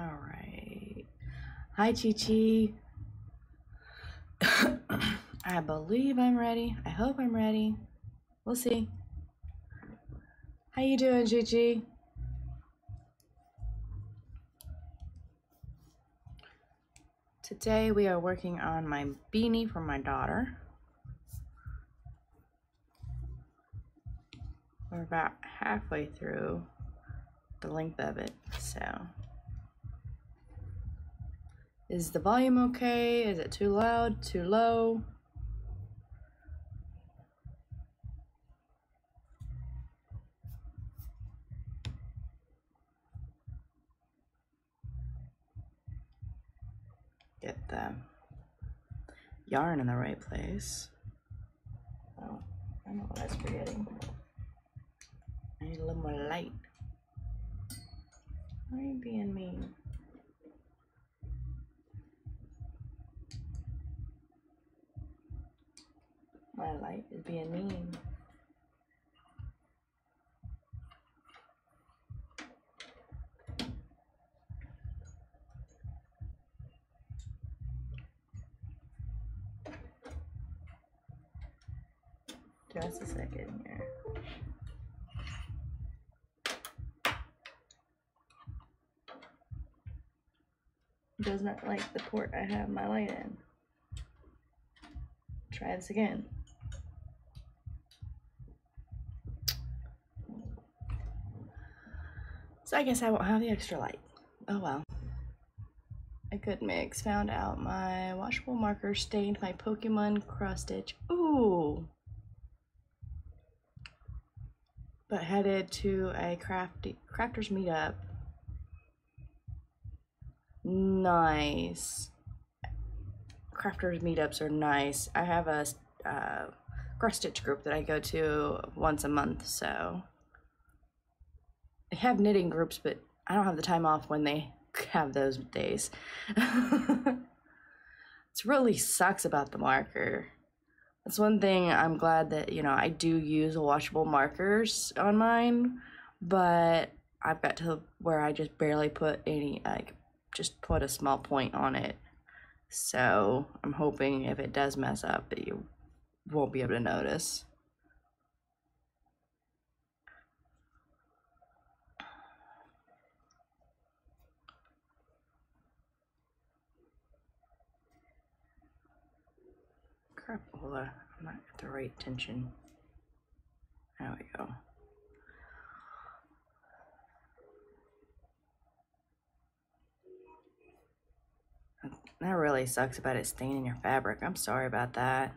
All right. Hi, Chi Chi. I believe I'm ready. I hope I'm ready. We'll see. How you doing, Chi Chi? Today we are working on my beanie for my daughter. We're about halfway through the length of it, so. Is the volume okay? Is it too loud, too low? Get the yarn in the right place. Oh, I know what I was forgetting. I need a little more light. Why are you being mean? My light is being mean. Just a second here. Does not like the port I have my light in. Try this again. So I guess I won't have the extra light. Oh well. A good mix. Found out my washable marker stained my Pokemon cross stitch. Ooh. But headed to a crafty crafters meetup. Nice. Crafters meetups are nice. I have a uh, cross stitch group that I go to once a month, so they have knitting groups, but I don't have the time off when they have those days. it really sucks about the marker. That's one thing I'm glad that, you know, I do use washable markers on mine, but I've got to where I just barely put any, like, just put a small point on it. So I'm hoping if it does mess up that you won't be able to notice. Crap, hold on. I'm not at the right tension. There we go. That really sucks about it staining your fabric. I'm sorry about that.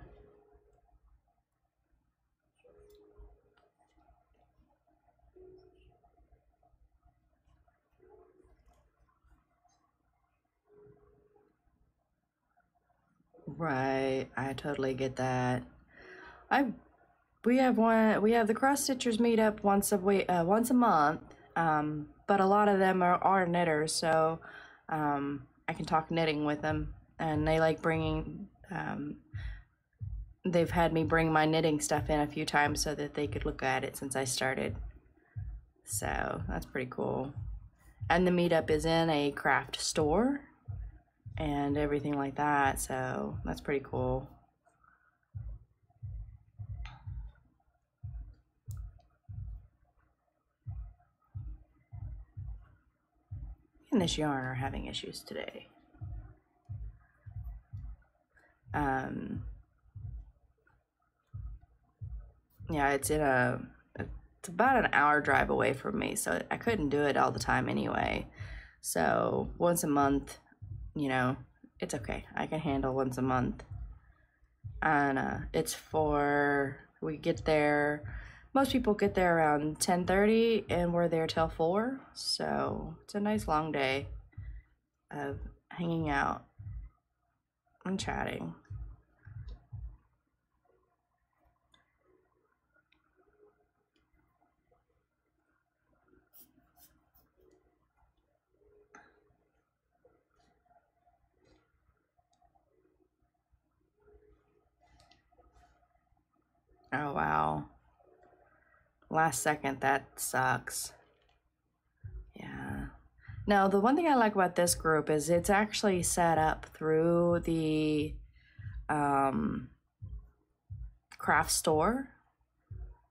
Right, I totally get that. I we have one we have the cross stitchers meet up once a week uh, once a month. Um, but a lot of them are, are knitters, so um, I can talk knitting with them, and they like bringing. Um, they've had me bring my knitting stuff in a few times so that they could look at it since I started. So that's pretty cool. And the meetup is in a craft store and everything like that. So that's pretty cool. And this yarn are having issues today. Um, yeah, it's in a, it's about an hour drive away from me, so I couldn't do it all the time anyway. So once a month, you know, it's okay. I can handle once a month. And uh, it's for, we get there, most people get there around 10.30 and we're there till 4. So it's a nice long day of hanging out and chatting. Oh, wow. Last second, that sucks. Yeah. Now, the one thing I like about this group is it's actually set up through the um, craft store.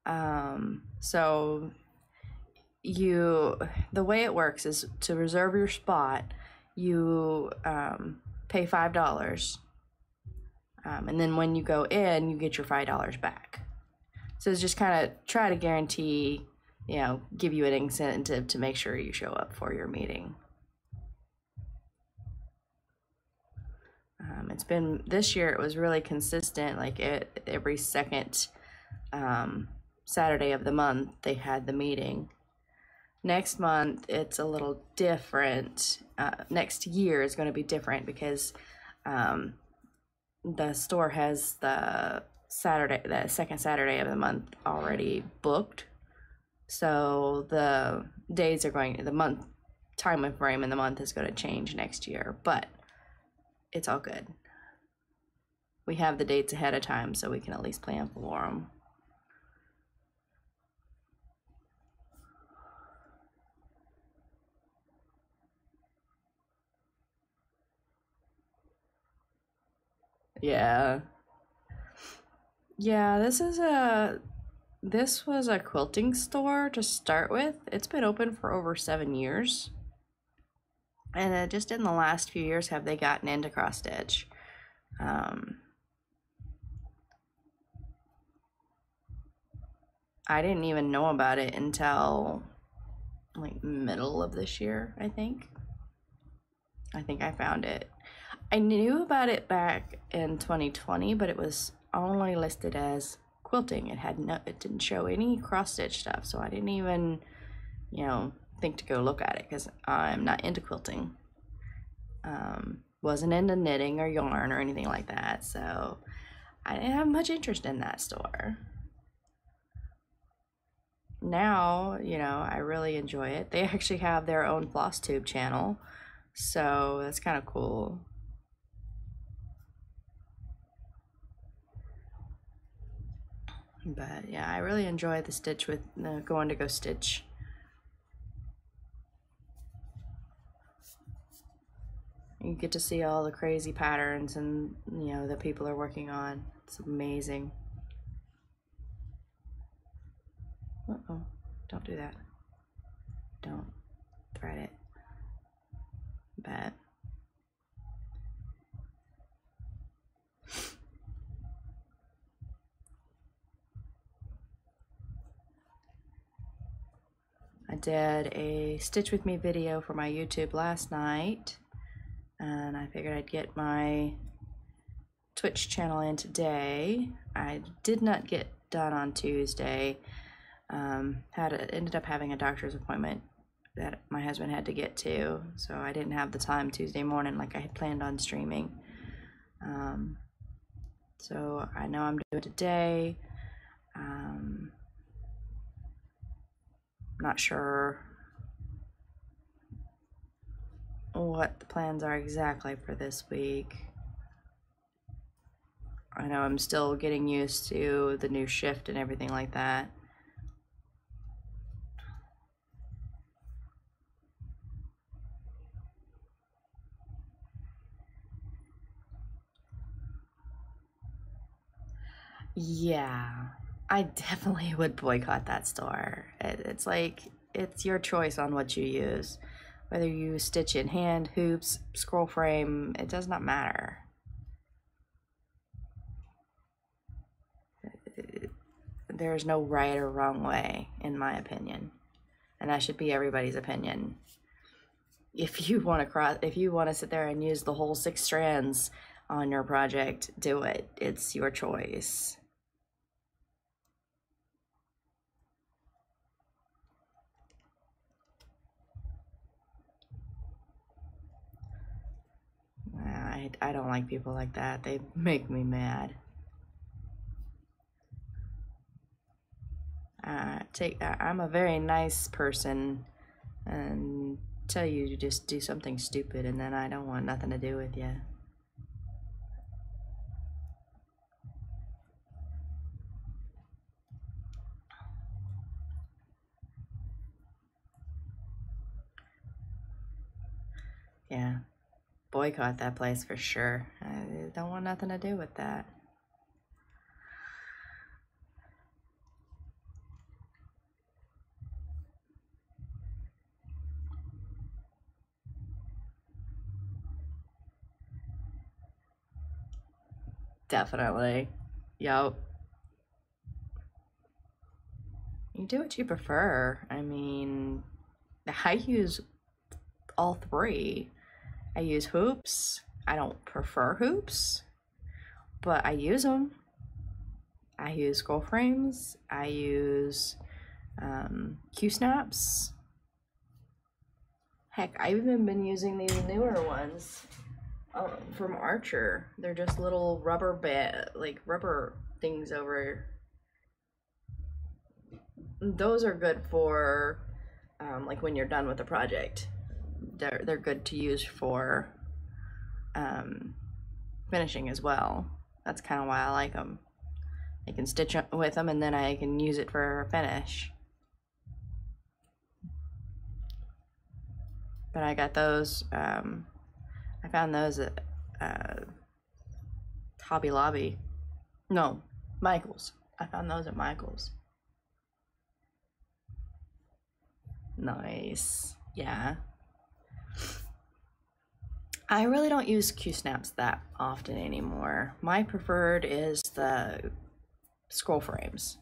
Um, so you the way it works is to reserve your spot, you um, pay five dollars, um, and then when you go in, you get your five dollars back. So it's just kind of try to guarantee, you know, give you an incentive to make sure you show up for your meeting. Um, it's been this year. It was really consistent. Like it, every second um, Saturday of the month, they had the meeting. Next month, it's a little different. Uh, next year is going to be different because um, the store has the Saturday, the second Saturday of the month already booked. So the days are going, the month time frame in the month is going to change next year, but it's all good. We have the dates ahead of time so we can at least plan for them. Yeah. Yeah, this is a this was a quilting store to start with. It's been open for over 7 years. And uh, just in the last few years have they gotten into cross stitch. Um, I didn't even know about it until like middle of this year, I think. I think I found it. I knew about it back in 2020, but it was only listed as quilting. It had no, it didn't show any cross stitch stuff, so I didn't even, you know, think to go look at it because I'm not into quilting. Um, wasn't into knitting or yarn or anything like that, so I didn't have much interest in that store. Now, you know, I really enjoy it. They actually have their own FlossTube channel, so that's kind of cool. But yeah, I really enjoy the stitch with uh, going to go stitch. You get to see all the crazy patterns and you know that people are working on. It's amazing. Uh oh, don't do that. Don't thread it. But I did a Stitch With Me video for my YouTube last night, and I figured I'd get my Twitch channel in today. I did not get done on Tuesday. Um, had a, ended up having a doctor's appointment that my husband had to get to, so I didn't have the time Tuesday morning like I had planned on streaming. Um, so I know I'm doing today. Um, not sure what the plans are exactly for this week. I know I'm still getting used to the new shift and everything like that. Yeah. I definitely would boycott that store. It, it's like it's your choice on what you use. Whether you stitch in hand, hoops, scroll frame, it does not matter. There's no right or wrong way, in my opinion. And that should be everybody's opinion. If you want to cross, if you want to sit there and use the whole six strands on your project, do it. It's your choice. I, I don't like people like that. They make me mad. Uh, take I'm a very nice person and tell you to just do something stupid and then I don't want nothing to do with you. Yeah. Boycott that place for sure. I don't want nothing to do with that. Definitely. Yup. You do what you prefer. I mean, I use all three. I use hoops. I don't prefer hoops, but I use them. I use scroll frames. I use um, Q snaps. Heck, I've even been using these newer ones um, from Archer. They're just little rubber bit, like rubber things over. Those are good for um, like when you're done with a project. They're they're good to use for um, finishing as well. That's kind of why I like them. I can stitch with them and then I can use it for a finish. But I got those. Um, I found those at uh, Hobby Lobby. No, Michael's. I found those at Michael's. Nice. Yeah. I really don't use Q snaps that often anymore. My preferred is the scroll frames.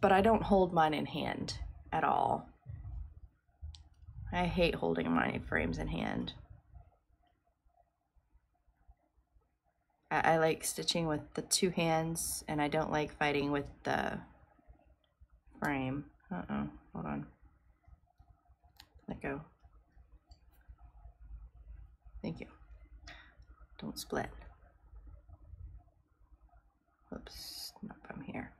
But I don't hold mine in hand at all. I hate holding my frames in hand. I, I like stitching with the two hands and I don't like fighting with the frame. Uh-oh, hold on. Let go. Thank you. Don't split. Oops, not from here.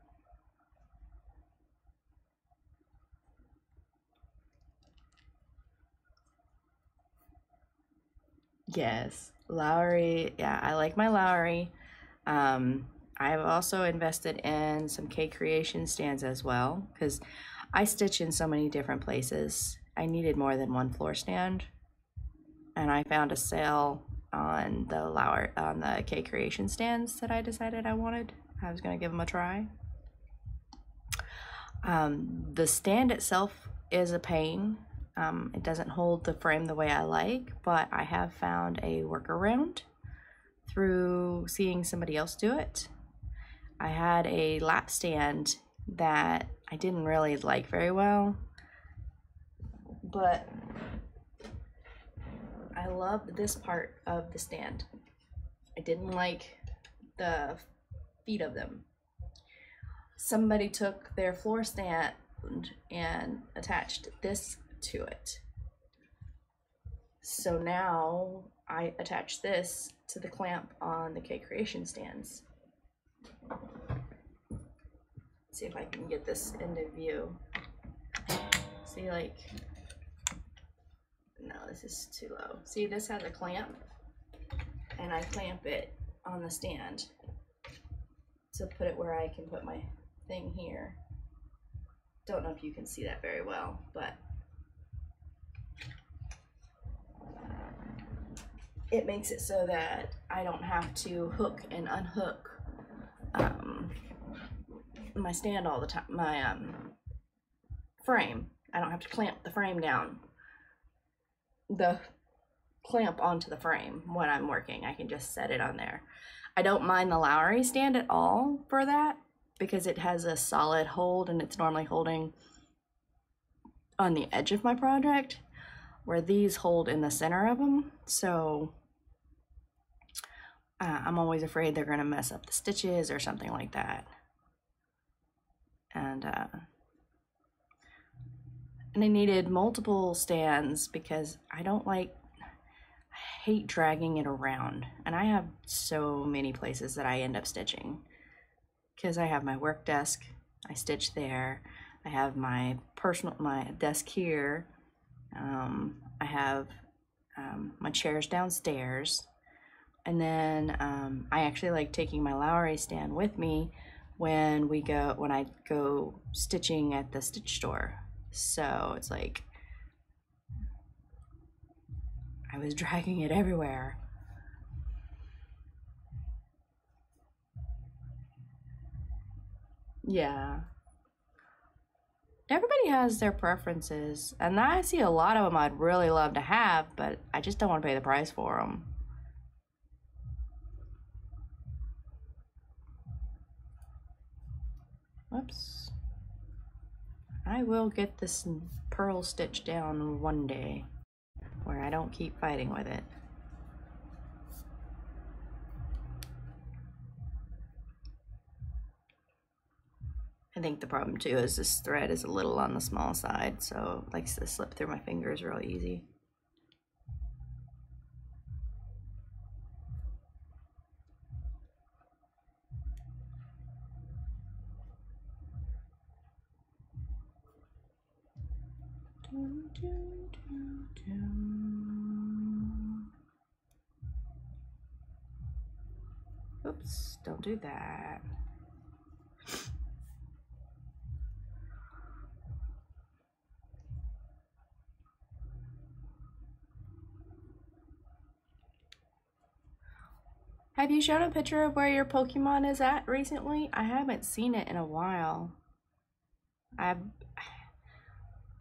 Yes, Lowery. Yeah, I like my Lowery. Um, I've also invested in some K Creation stands as well because I stitch in so many different places. I needed more than one floor stand, and I found a sale on the Lower on the K Creation stands that I decided I wanted. I was gonna give them a try. Um, the stand itself is a pain um, it doesn't hold the frame the way I like, but I have found a workaround through seeing somebody else do it. I had a lap stand that I didn't really like very well, but I loved this part of the stand. I didn't like the feet of them. Somebody took their floor stand and attached this to it. So now I attach this to the clamp on the K Creation stands. See if I can get this into view. See like, no, this is too low. See, this has a clamp and I clamp it on the stand to put it where I can put my thing here. Don't know if you can see that very well, but it makes it so that I don't have to hook and unhook um, my stand all the time, my um, frame. I don't have to clamp the frame down, the clamp onto the frame when I'm working. I can just set it on there. I don't mind the Lowery stand at all for that because it has a solid hold and it's normally holding on the edge of my project where these hold in the center of them. So uh, I'm always afraid they're going to mess up the stitches or something like that. And, uh, and I needed multiple stands because I don't like, I hate dragging it around. And I have so many places that I end up stitching because I have my work desk, I stitch there. I have my personal, my desk here. Um, I have um, my chairs downstairs and then um, I actually like taking my Lowery stand with me when we go when I go stitching at the stitch store. So it's like I was dragging it everywhere. Yeah. Everybody has their preferences, and I see a lot of them I'd really love to have, but I just don't want to pay the price for them. Whoops. I will get this purl stitch down one day where I don't keep fighting with it. I think the problem too is this thread is a little on the small side, so it likes to slip through my fingers real easy. Oops, don't do that. Have you shown a picture of where your Pokemon is at recently? I haven't seen it in a while. I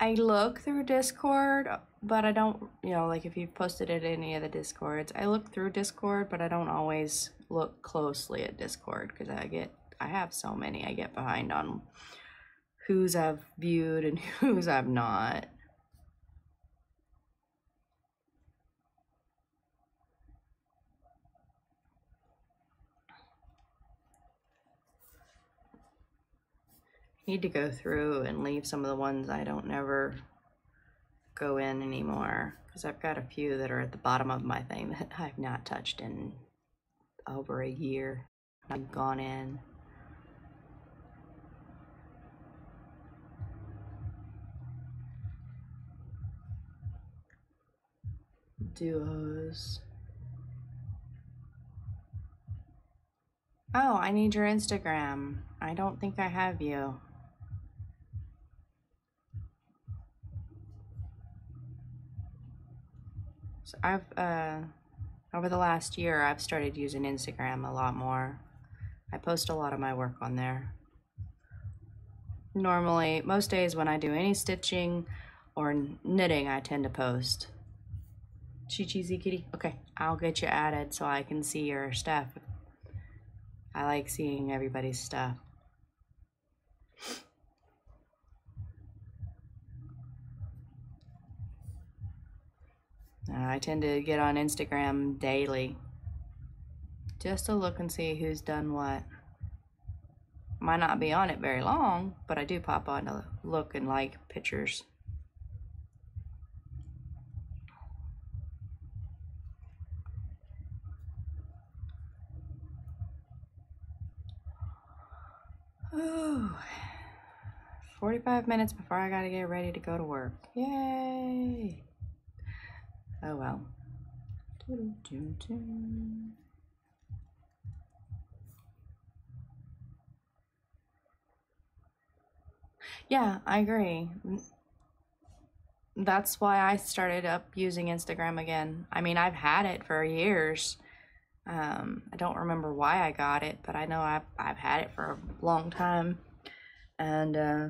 I look through Discord, but I don't, you know, like if you've posted it in any of the Discords, I look through Discord, but I don't always look closely at Discord because I get, I have so many, I get behind on whose I've viewed and whose I've not. Need to go through and leave some of the ones I don't never go in anymore because I've got a few that are at the bottom of my thing that I've not touched in over a year. I've gone in. Duos. Oh, I need your Instagram. I don't think I have you. So I've uh over the last year I've started using Instagram a lot more. I post a lot of my work on there. Normally, most days when I do any stitching or knitting, I tend to post. Chi Cheesy Kitty. Okay, I'll get you added so I can see your stuff. I like seeing everybody's stuff. Uh, I tend to get on Instagram daily just to look and see who's done what. Might not be on it very long, but I do pop on to look and like pictures. Ooh. 45 minutes before I gotta get ready to go to work. Yay! Oh well. Yeah, I agree. That's why I started up using Instagram again. I mean, I've had it for years. Um, I don't remember why I got it, but I know I've, I've had it for a long time. And uh,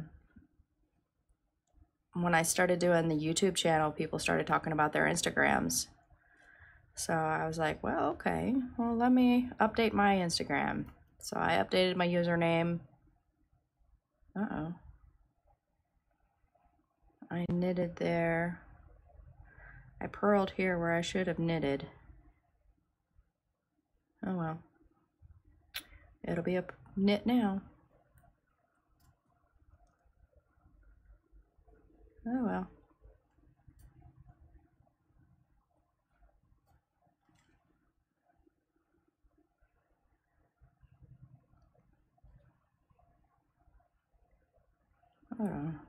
when I started doing the YouTube channel, people started talking about their Instagrams. So I was like, well, okay, well, let me update my Instagram. So I updated my username. Uh oh. I knitted there. I purled here where I should have knitted. Oh well. It'll be a knit now. Oh well. Oh.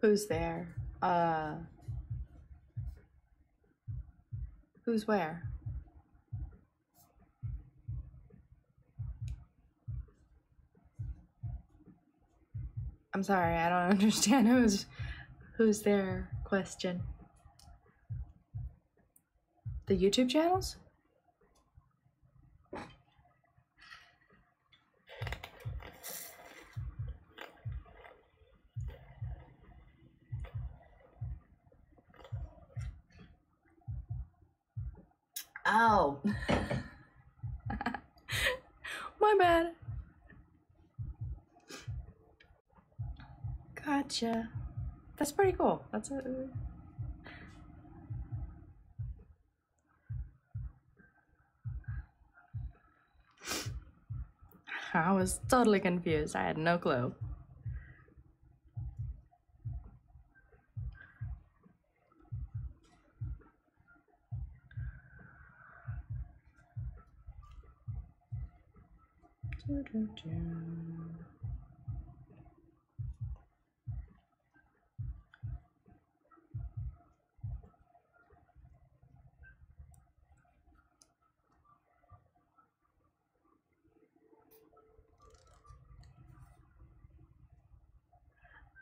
Who's there? Uh, Who's where? I'm sorry, I don't understand who's who's their question. The YouTube channels? Oh. My bad. Gotcha. That's pretty cool. That's a. Uh, I was totally confused. I had no clue.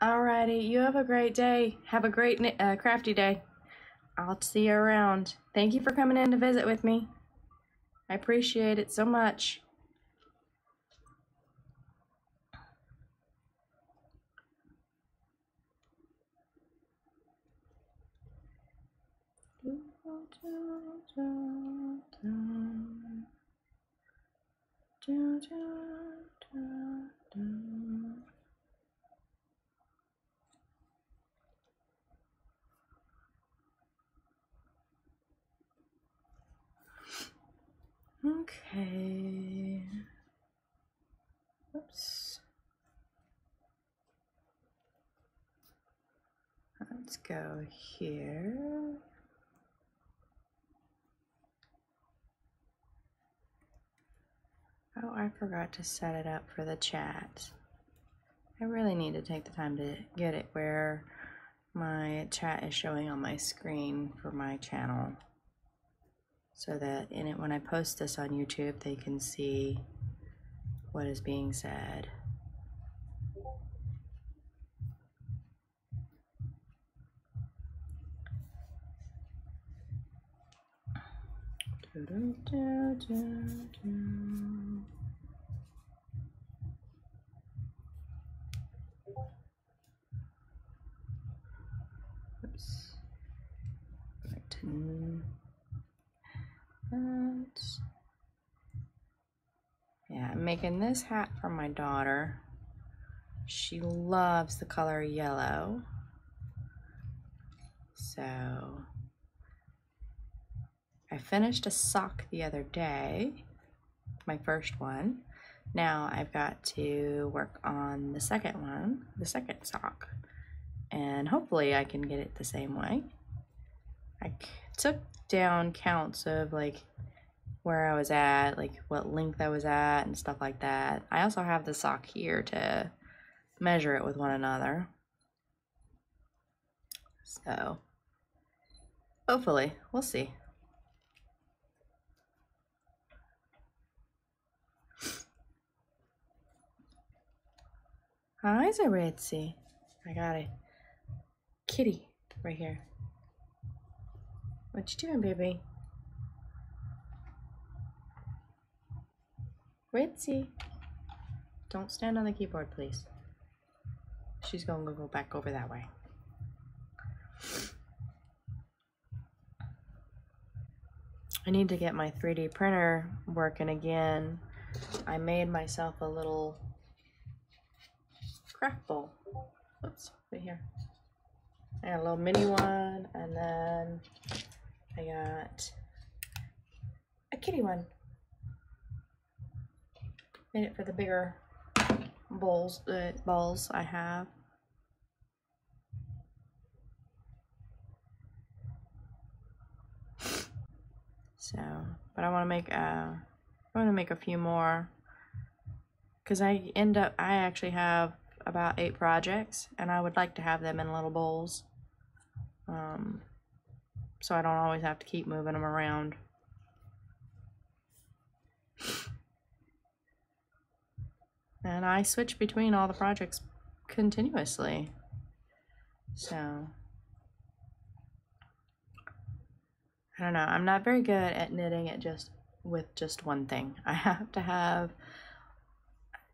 Alrighty, you have a great day. Have a great uh, crafty day. I'll see you around. Thank you for coming in to visit with me. I appreciate it so much. Okay. Oops. Let's go here. Oh, I forgot to set it up for the chat. I really need to take the time to get it where my chat is showing on my screen for my channel so that in it when I post this on YouTube they can see what is being said. Yeah, I'm making this hat for my daughter. She loves the color yellow. So I finished a sock the other day, my first one. Now I've got to work on the second one, the second sock, and hopefully I can get it the same way. I took down counts of like where I was at, like what length I was at, and stuff like that. I also have the sock here to measure it with one another. So, hopefully, we'll see. Hi, Zaretsi. I got a kitty right here. What you doing, baby? Ritzy. Don't stand on the keyboard, please. She's going to go back over that way. I need to get my 3D printer working again. I made myself a little craft bowl. Oops, right here. I got a little mini one, and then I got a kitty one. Made it for the bigger bowls, uh, balls I have. So, but I want to make a, I want to make a few more because I end up I actually have about eight projects and I would like to have them in little bowls. Um, so I don't always have to keep moving them around. And I switch between all the projects continuously. So I don't know. I'm not very good at knitting it just with just one thing. I have to have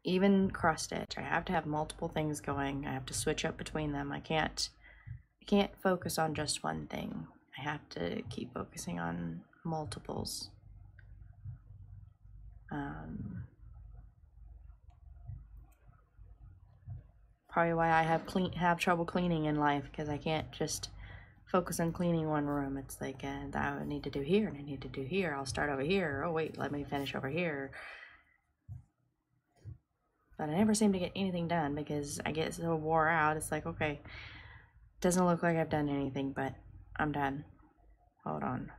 even cross stitch. I have to have multiple things going. I have to switch up between them. I can't I can't focus on just one thing. I have to keep focusing on multiples. Um, probably why I have clean have trouble cleaning in life because I can't just focus on cleaning one room. It's like uh, I need to do here and I need to do here. I'll start over here. Oh wait, let me finish over here. But I never seem to get anything done because I get so wore out. It's like okay, doesn't look like I've done anything, but I'm done. Hold on.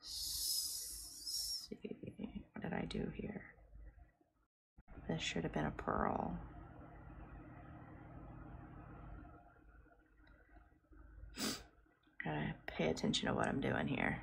see. What did I do here? This should have been a purl. Gotta pay attention to what I'm doing here.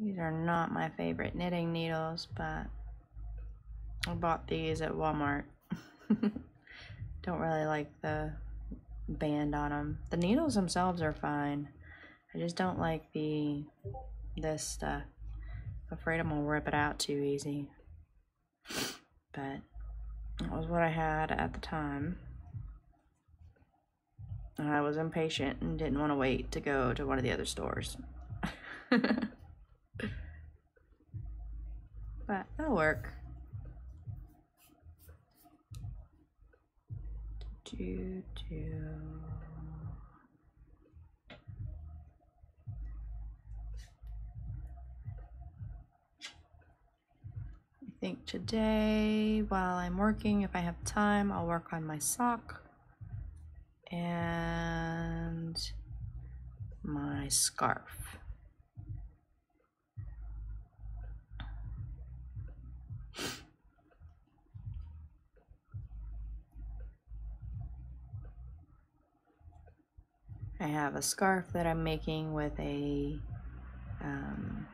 These are not my favorite knitting needles, but I bought these at Walmart. Don't really like the band on them. The needles themselves are fine. I just don't like the this stuff. afraid I'm gonna rip it out too easy. But that was what I had at the time. I was impatient and didn't want to wait to go to one of the other stores. but that'll work. Do, do. I think today, while I'm working, if I have time, I'll work on my sock and my scarf. I have a scarf that I'm making with a, um,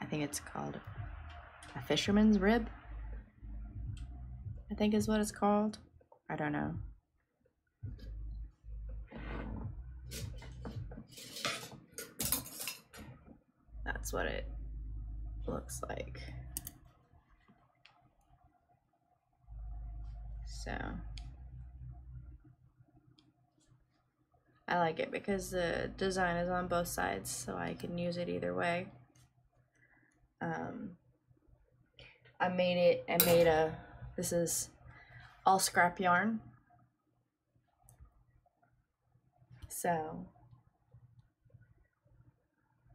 I think it's called a fisherman's rib. I think is what it's called. I don't know. That's what it looks like. So I like it because the design is on both sides so I can use it either way. Um, I made it, I made a, this is all scrap yarn. So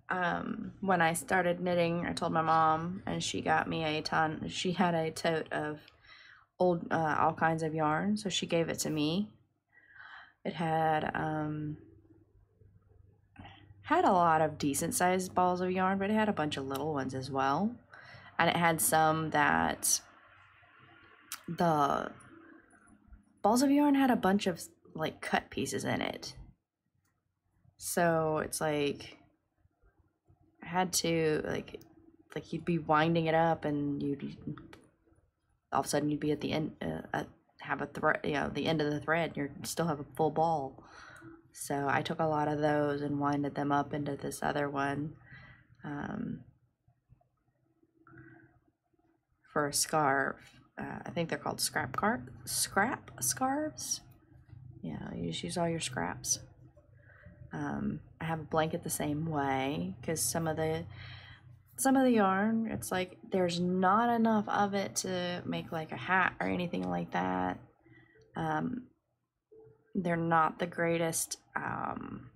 um, when I started knitting, I told my mom, and she got me a ton. She had a tote of old, uh, all kinds of yarn, so she gave it to me. It had um, had a lot of decent sized balls of yarn, but it had a bunch of little ones as well, and it had some that the balls of yarn had a bunch of like cut pieces in it. So it's like I had to like like you'd be winding it up and you'd all of a sudden you'd be at the end uh, at, have a thread you know the end of the thread you still have a full ball. So i took a lot of those and winded them up into this other one um, for a scarf. Uh, i think they're called scrap cart scrap scarves? Yeah you just use all your scraps. Um, I have a blanket the same way because some of the some of the yarn, it's like there's not enough of it to make like a hat or anything like that. Um, they're not the greatest um,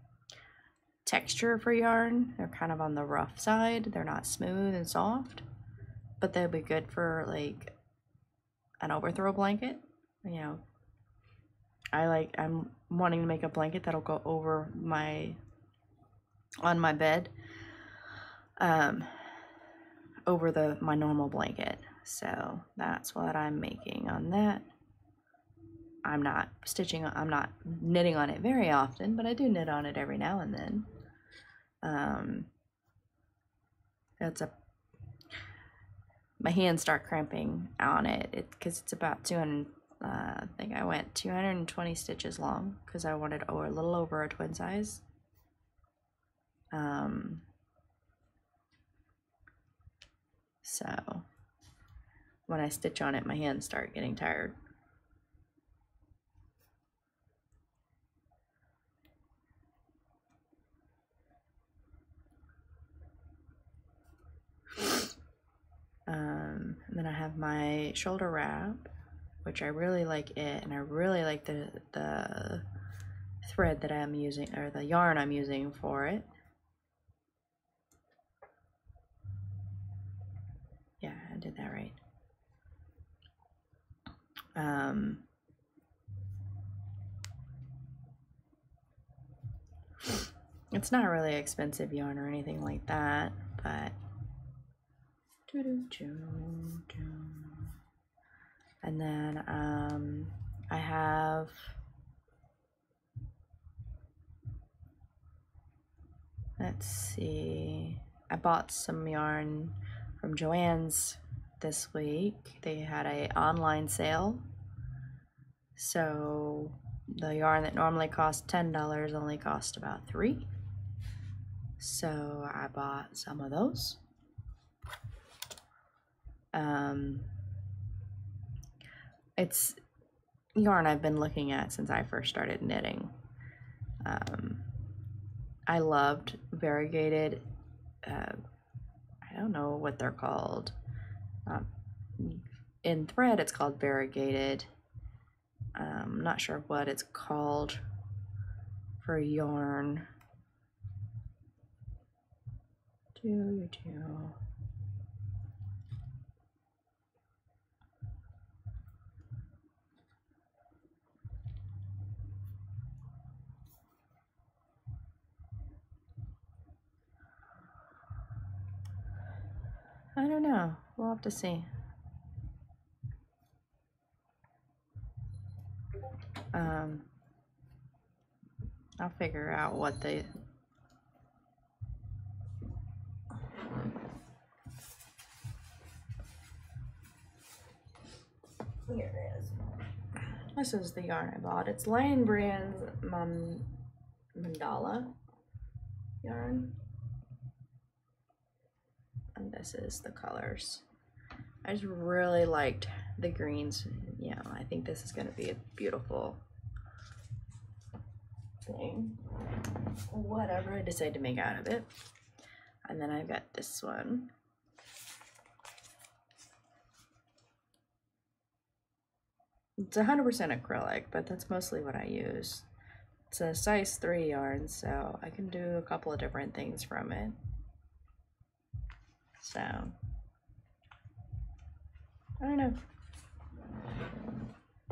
texture for yarn. They're kind of on the rough side. They're not smooth and soft, but they'll be good for like an overthrow blanket. You know, I like, I'm wanting to make a blanket that'll go over my, on my bed, um, over the, my normal blanket. So that's what I'm making on that. I'm not stitching, I'm not knitting on it very often, but I do knit on it every now and then. Um, that's a, my hands start cramping on it It because it's about 200, uh, I think I went 220 stitches long because I wanted over a little over a twin size. Um, so when I stitch on it, my hands start getting tired. Um, and then I have my shoulder wrap, which I really like it, and I really like the the thread that I'm using or the yarn I'm using for it. Yeah, I did that right. Um, it's not really expensive yarn or anything like that, but and then um, I have let's see I bought some yarn from Joann's this week. They had a online sale so the yarn that normally cost $10 only cost about three so I bought some of those um, it's yarn I've been looking at since I first started knitting. Um, I loved variegated, uh, I don't know what they're called. Um, in thread, it's called variegated. Um, not sure what it's called for yarn. Do, do. I don't know. We'll have to see. Um, I'll figure out what they. Here it is. This is the yarn I bought. It's Lion Brand's Mandala yarn and this is the colors. I just really liked the greens. Know, I think this is going to be a beautiful thing. Whatever I decide to make out of it. And then I've got this one. It's 100% acrylic, but that's mostly what I use. It's a size 3 yarn, so I can do a couple of different things from it. So, I don't know.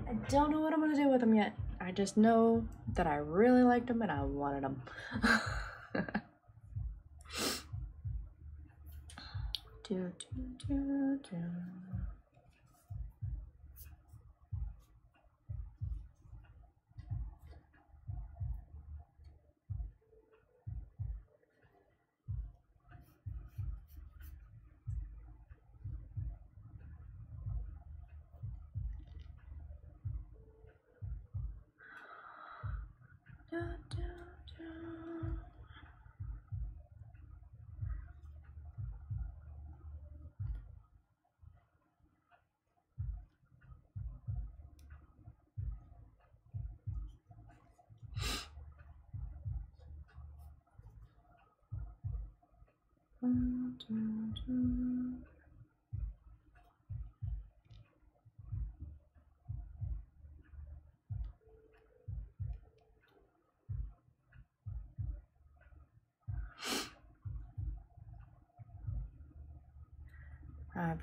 I don't know what I'm gonna do with them yet. I just know that I really liked them and I wanted them. do, do, do, do. I've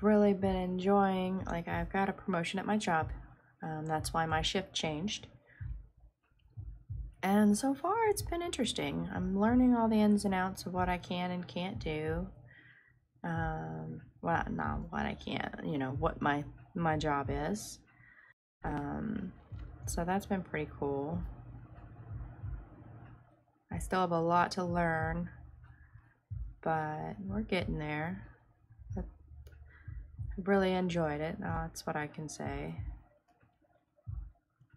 really been enjoying, like, I've got a promotion at my job. Um, that's why my shift changed. And so far, it's been interesting. I'm learning all the ins and outs of what I can and can't do. Um, well, not what I can't, you know, what my my job is. Um, so that's been pretty cool. I still have a lot to learn, but we're getting there. I really enjoyed it. That's what I can say.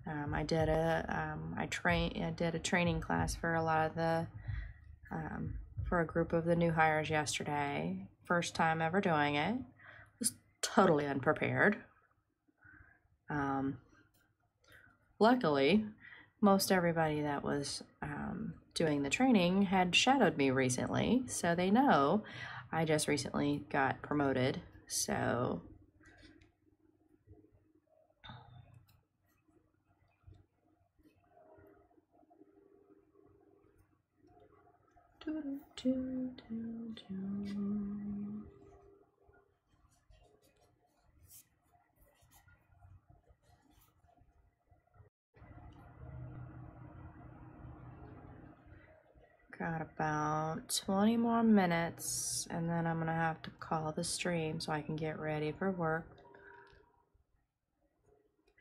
Um, I did a um, I train I did a training class for a lot of the um, for a group of the new hires yesterday. First time ever doing it. Was totally unprepared. Um, luckily, most everybody that was um, doing the training had shadowed me recently, so they know I just recently got promoted. So Got about 20 more minutes and then I'm gonna have to call the stream so I can get ready for work.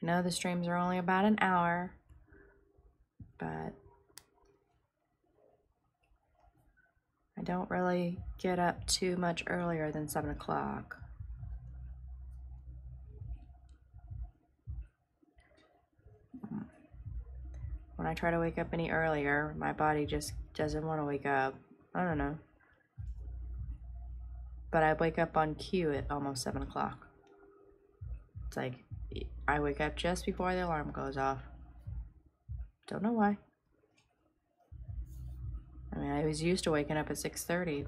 I know the streams are only about an hour, but I don't really get up too much earlier than 7 o'clock. When I try to wake up any earlier, my body just doesn't want to wake up. I don't know. But I wake up on cue at almost 7 o'clock. It's like I wake up just before the alarm goes off. Don't know why. I mean, I was used to waking up at 6:30.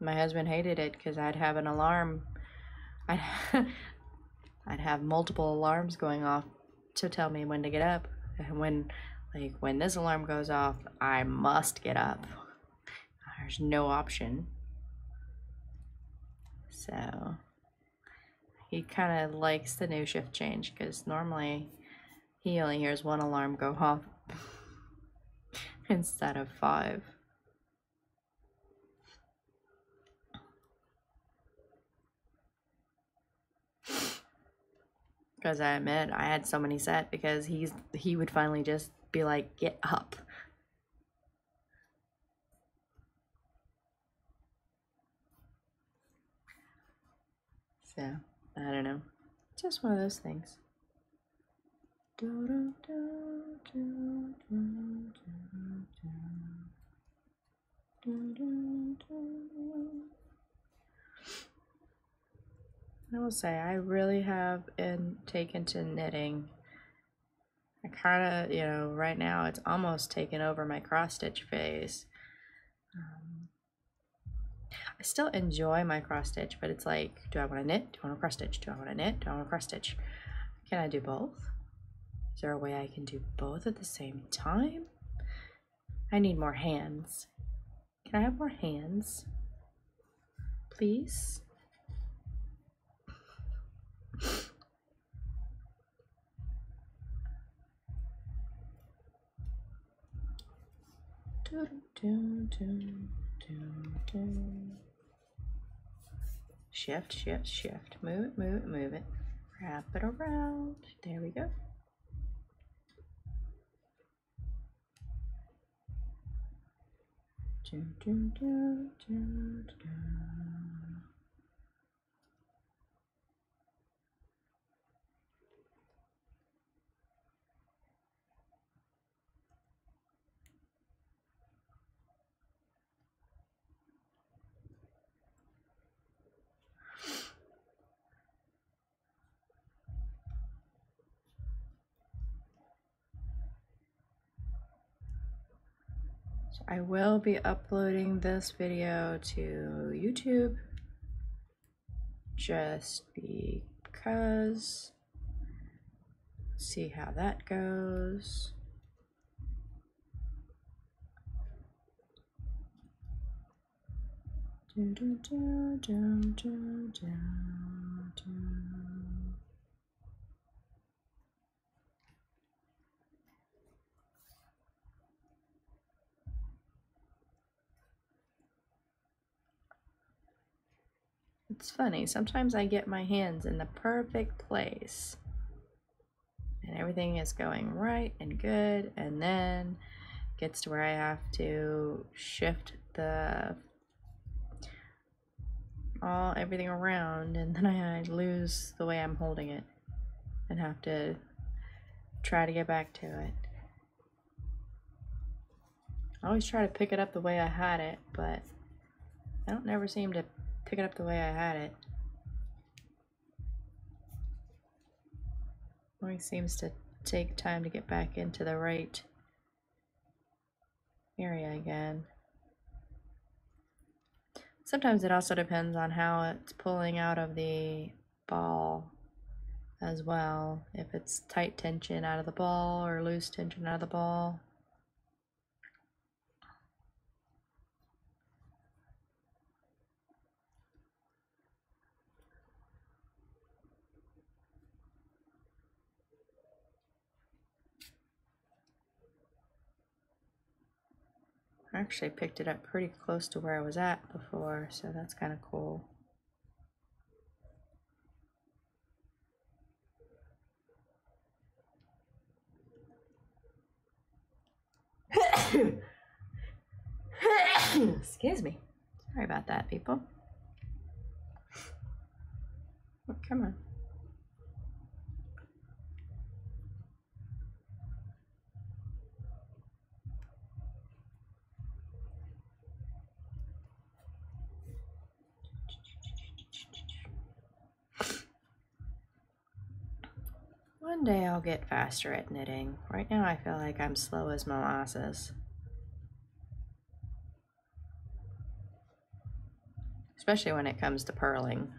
My husband hated it because I'd have an alarm. I'd I'd have multiple alarms going off to tell me when to get up. And when like when this alarm goes off, I must get up. There's no option. So he kind of likes the new shift change because normally he only hears one alarm go off instead of five. Because I admit I had so many set because he's he would finally just be like, get up. So, I don't know. Just one of those things. I will say, I really have taken to knitting. I kind of, you know, right now it's almost taken over my cross stitch phase. Um, I still enjoy my cross stitch, but it's like, do I want to knit? Do I want to cross stitch? Do I want to knit? Do I want to cross stitch? Can I do both? Is there a way I can do both at the same time? I need more hands. Can I have more hands? Please? Do do do do do. Shift, shift, shift. Move it, move it, move it. Wrap it around. There we go. Dun, dun, dun, I will be uploading this video to YouTube just because. See how that goes do, do, do, do. It's funny, sometimes I get my hands in the perfect place and everything is going right and good, and then gets to where I have to shift the all everything around and then I lose the way I'm holding it and have to try to get back to it. I always try to pick it up the way I had it, but I don't never seem to pick it up the way I had it. Always seems to take time to get back into the right area again. Sometimes it also depends on how it's pulling out of the ball as well. If it's tight tension out of the ball or loose tension out of the ball. Actually picked it up pretty close to where I was at before, so that's kind of cool. Excuse me. Sorry about that, people. Oh, come on. One day I'll get faster at knitting. Right now I feel like I'm slow as molasses. Especially when it comes to purling.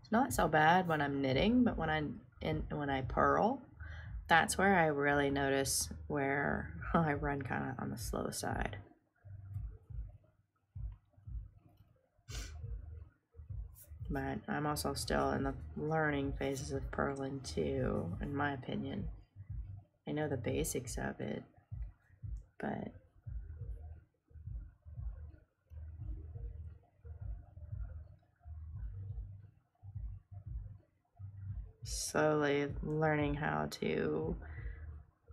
It's not so bad when I'm knitting, but when I in when I purl, that's where I really notice where I run kind of on the slow side. But I'm also still in the learning phases of purling too, in my opinion. I know the basics of it, but slowly learning how to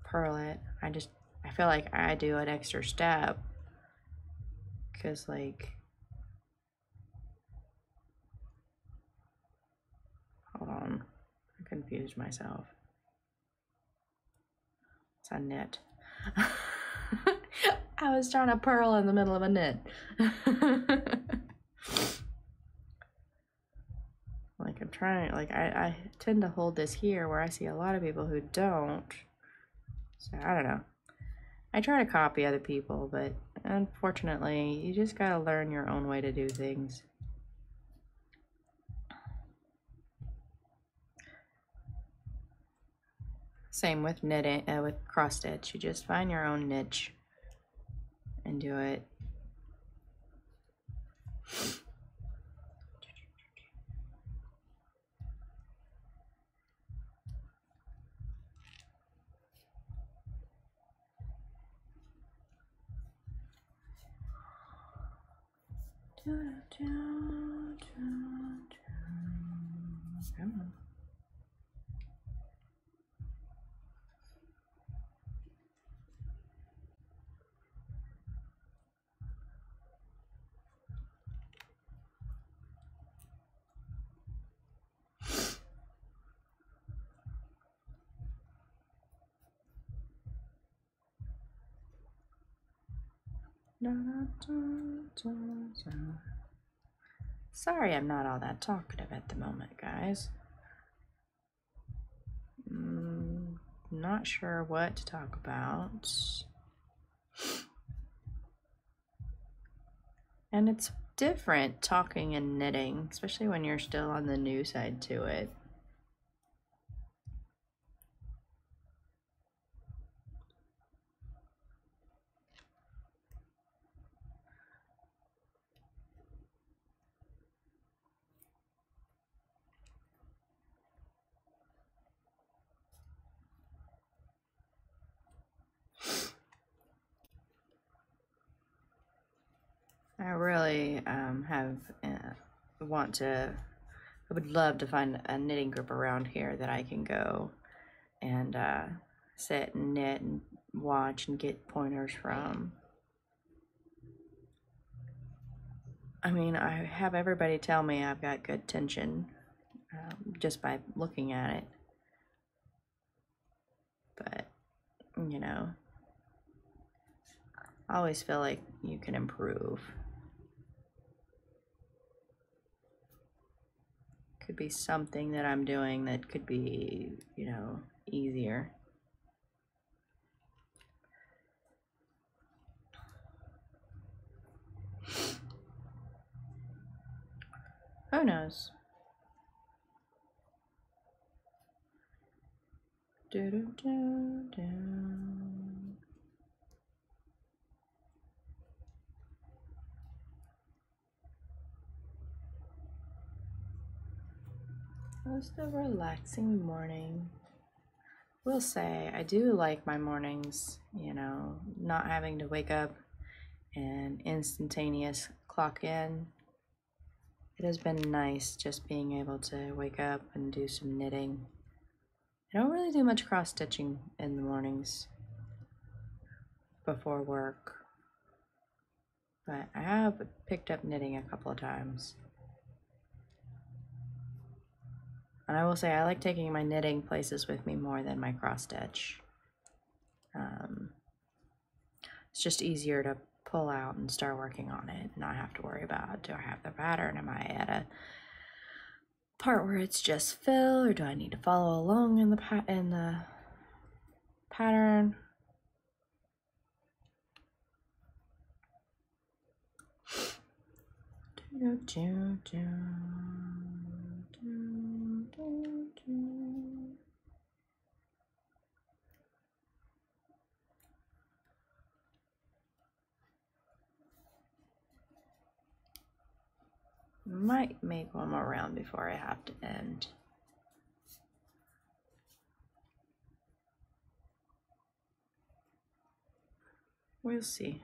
purl it. I just I feel like I do an extra step because like Hold on. I confused myself. It's a knit. I was trying to purl in the middle of a knit. like I'm trying like I, I tend to hold this here where I see a lot of people who don't. So I don't know. I try to copy other people, but unfortunately you just gotta learn your own way to do things. Same with knitting, uh, with cross stitch. You just find your own niche and do it on. Sorry, I'm not all that talkative at the moment, guys. Mm, not sure what to talk about. And it's different talking and knitting, especially when you're still on the new side to it. I really um, have uh, want to. I would love to find a knitting group around here that I can go and uh, sit and knit and watch and get pointers from. I mean, I have everybody tell me I've got good tension um, just by looking at it. But, you know, I always feel like you can improve. Could be something that I'm doing that could be, you know, easier. Who knows? Do do do do. Was a relaxing morning. We'll say I do like my mornings, you know, not having to wake up and instantaneous clock in. It has been nice just being able to wake up and do some knitting. I don't really do much cross stitching in the mornings before work, but I have picked up knitting a couple of times. And I will say I like taking my knitting places with me more than my cross stitch. Um, it's just easier to pull out and start working on it, and not have to worry about do I have the pattern? Am I at a part where it's just fill, or do I need to follow along in the pa- in the pattern? Do, do, do, Might make one more round before I have to end. We'll see.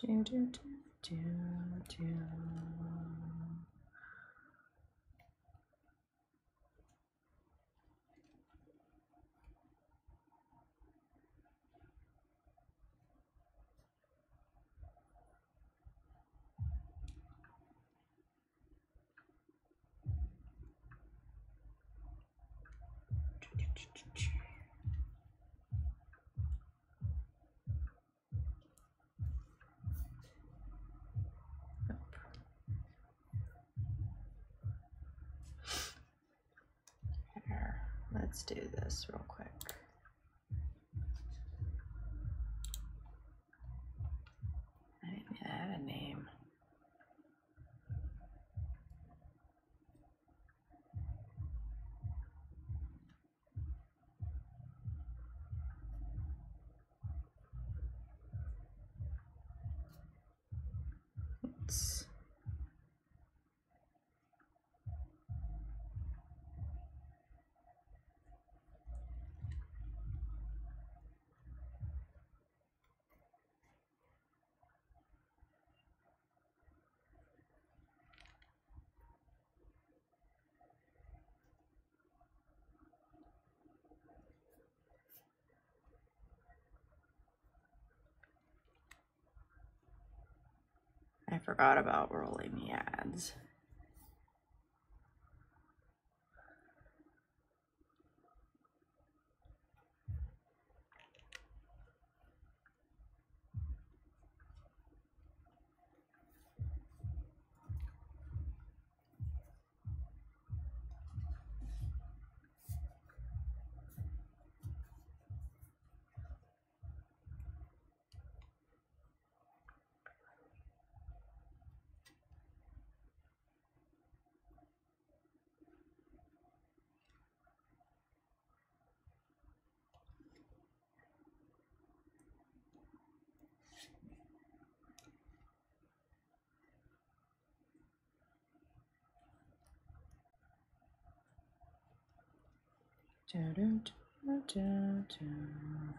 Do, do, do, do, do. Let's do this real quick. I didn't add a name. Oops. I forgot about rolling the ads.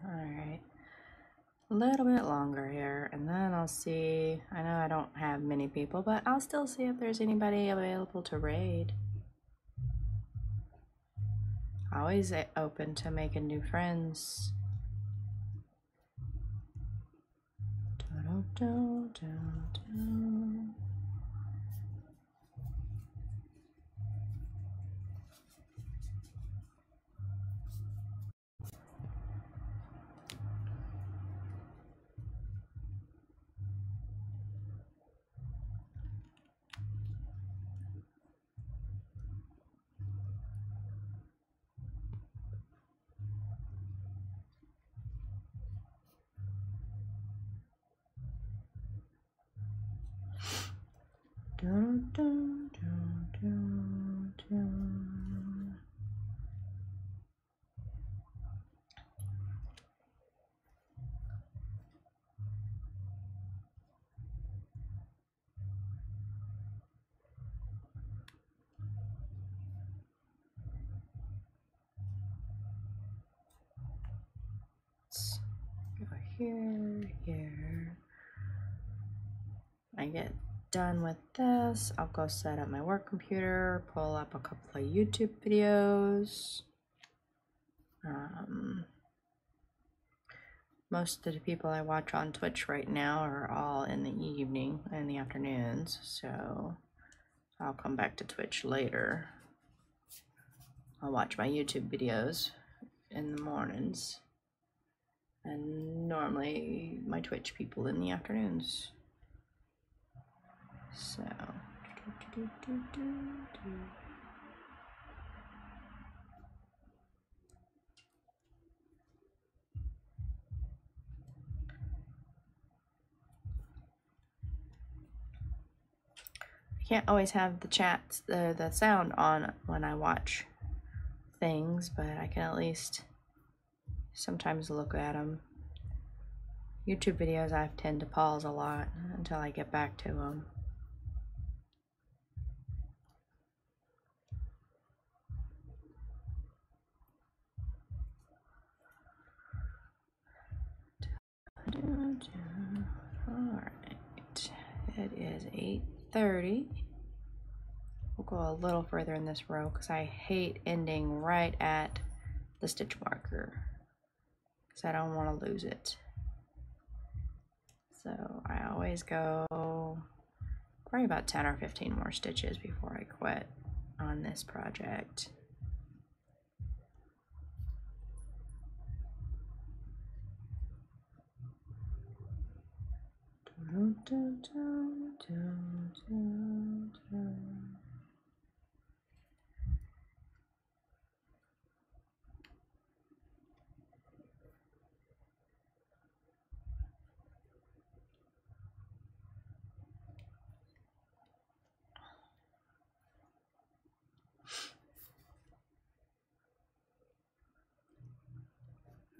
Alright. A little bit longer here, and then I'll see. I know I don't have many people, but I'll still see if there's anybody available to raid. Always open to making new friends. Da, da, da, Dun, dun, dun, dun, dun. Let's go here, here. I get done with this, I'll go set up my work computer, pull up a couple of YouTube videos. Um, most of the people I watch on Twitch right now are all in the evening and the afternoons, so I'll come back to Twitch later. I'll watch my YouTube videos in the mornings, and normally my Twitch people in the afternoons. So. do, do, do, I can't always have the chat, the, uh, the sound on when I watch things, but I can at least sometimes look at them. YouTube videos I tend to pause a lot until I get back to them. Alright, it is 8.30. We'll go a little further in this row because I hate ending right at the stitch marker because I don't want to lose it. So I always go probably about 10 or 15 more stitches before I quit on this project.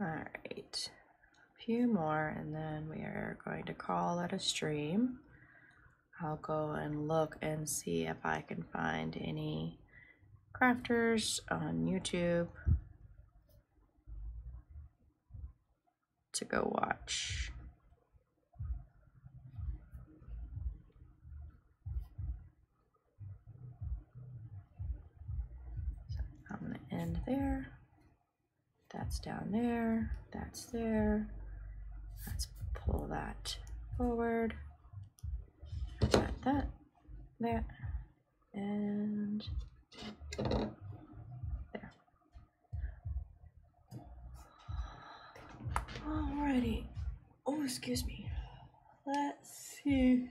All right few more and then we are going to call it a stream. I'll go and look and see if I can find any crafters on YouTube to go watch. So I'm going to end there. That's down there. That's there. Let's pull that forward. That, that, that, and there. Alrighty. Oh, excuse me. Let's see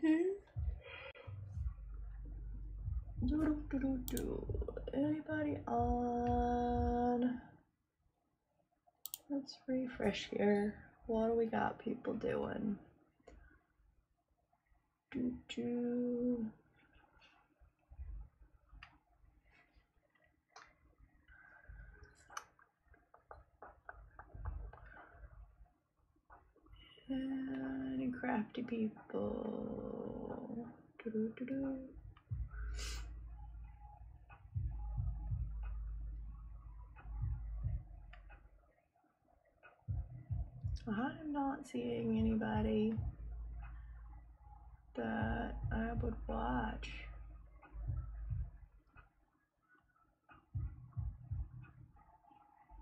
Do Do, do, do, do. Anybody on? Let's refresh here. What do we got people doing? Do do. Any crafty people? Do do do do. I'm not seeing anybody that I would watch.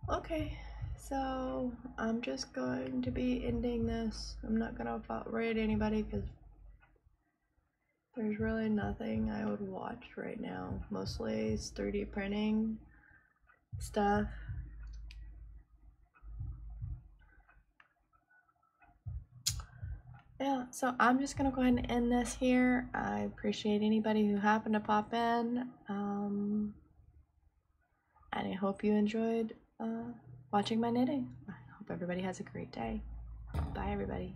Okay, so I'm just going to be ending this. I'm not gonna fo- rate anybody because there's really nothing I would watch right now. Mostly it's 3D printing stuff. Yeah, so I'm just gonna go ahead and end this here. I appreciate anybody who happened to pop in. Um, and I hope you enjoyed uh, watching my knitting. I hope everybody has a great day. Bye, everybody.